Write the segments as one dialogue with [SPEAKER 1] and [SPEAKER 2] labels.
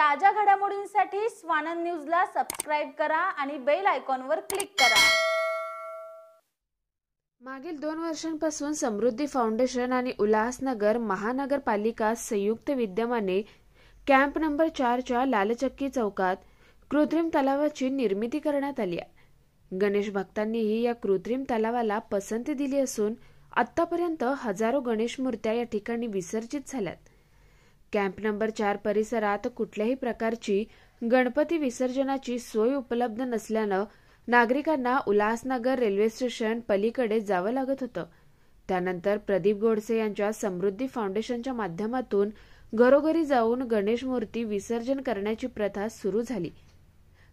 [SPEAKER 1] ताज्या घडामोडींसाठी स्वानंद न्यूजला सबस्क्राईब करा आणि बेल आयकॉनवर क्लिक करा.
[SPEAKER 2] मागील दोन वर्षांपासून समृद्धी फाउंडेशन आणि उल्हासनगर महानगरपालिका संयुक्त विद्यमाने कॅम्प नंबर चारच्या लालचक्की चौकात कृत्रिम तलावाची निर्मिती करण्यात आली आहे. गणेश भक्तांनीही या कृत्रिम तलावाला पसंती दिली असून आतापर्यंत हजारो गणेश मूर्त्या या ठिकाणी विसर्जित झाल्यात. कॅम्प नंबर चार परिसरात कुठल्याही प्रकारची गणपती विसर्जनाची सोय उपलब्ध नसल्यानं नागरिकांना उल्हासनगर रेल्वे स्टेशन पलीकडे जावं लागत होतं. त्यानंतर प्रदीप गोडसे यांच्या समृद्धी फाउंडेशनच्या माध्यमातून घरोघरी जाऊन गणेश मूर्ती विसर्जन करण्याची प्रथा सुरू झाली.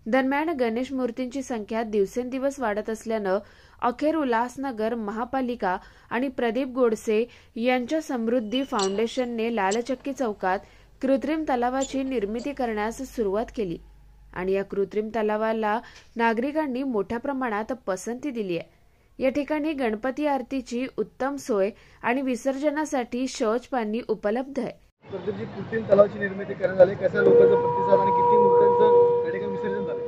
[SPEAKER 2] दरम्यान गणेश मूर्तींची संख्या दिवसेंदिवस वाढत असल्यानं अखेर उल्हासनगर महापालिका आणि प्रदीप गोडसे यांच्या समृद्धी फाउंडेशनने लालचक्की चौकात कृत्रिम तलावाची निर्मिती करण्यास सुरुवात केली आणि या कृत्रिम तलावाला नागरिकांनी मोठ्या प्रमाणात पसंती दिली आहे. या ठिकाणी गणपती आरतीची उत्तम सोय आणि विसर्जनासाठी शौच पाणी उपलब्ध आहे.
[SPEAKER 3] कृत्रिम तलावाची निर्मिती करण्यात आली. कशा लोकांचा प्रतिसाद आणि किती मूर्त्यांचं त्या ठिकाणी विसर्जन झालं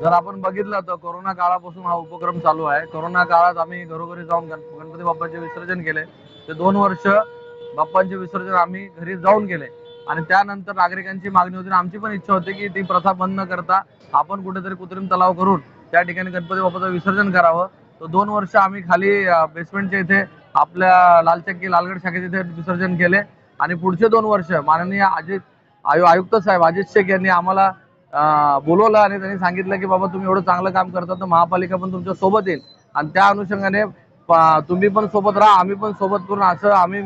[SPEAKER 4] जर आपण बघितलं तर कोरोना काळापासून हा उपक्रम चालू आहे. कोरोना काळात आम्ही घरोघरी जाऊन गणपती बाप्पाचे विसर्जन केले. ते दोन वर्ष बाप्पांचे विसर्जन आम्ही घरी जाऊन केले आणि त्यानंतर नागरिकांची मागणी होती आणि आमची पण इच्छा होती की ती प्रथा बंद न करता आपण कुठेतरी कृत्रिम तलाव करून त्या ठिकाणी गणपती बाप्पाचं विसर्जन करावं. तर दोन वर्ष आम्ही खाली बेसमेंटच्या इथे आपल्या लालचक्की लालगड शाखेत इथे विसर्जन केले. आणि पुढचे दोन वर्ष माननीय अजित आयु आयुक्त साहेब अजित शेख यांनी आम्हाला बोलवलं आणि त्यांनी सांगितलं की बाबा तुम्ही एवढं चांगलं काम करता तर महापालिका पण तुमच्यासोबत येईल. आणि त्या अनुषंगाने तुम्ही पण सोबत राहा आम्ही पण सोबत करून असं आम्ही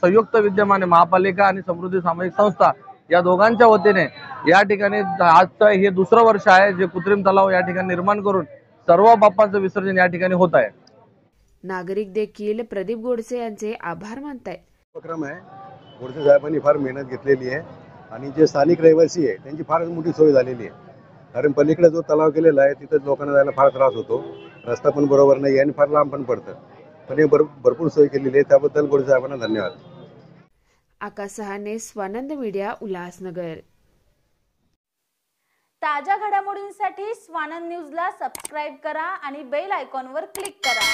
[SPEAKER 4] संयुक्त विद्यमाने महापालिका आणि समृद्धी सामाजिक संस्था या दोघांच्या वतीने या ठिकाणी आजचं हे दुसरं वर्ष आहे जे कृत्रिम तलाव या ठिकाणी निर्माण करून सर्व बाप्पांचं विसर्जन या ठिकाणी होत आहे.
[SPEAKER 2] नागरिक देखील प्रदीप गोडसे यांचे आभार मानतायत.
[SPEAKER 5] उपक्रम आहे. गोडसे साहेबांनी फार मेहनत घेतलेली आहे. आणि जे स्थानिक रहिवासी आहे त्यांची फारच मोठी सोय झालेली आहे. कारण पलीकडे जो तलाव केलेला आहे तिथं लोकांना जायला फार त्रास होतो. रस्ता पण बरोबर नाही आणि फार लांब पण पडतं. पण हे भर भरपूर सोय केलेली आहे. त्याबद्दल साहेबांना धन्यवाद.
[SPEAKER 2] आकाश सहाने स्वानंद मीडिया उल्हासनगर.
[SPEAKER 1] ताज्या घडामोडींसाठी स्वानंद न्यूजला सबस्क्राईब करा आणि बेल आयकॉनवर क्लिक करा.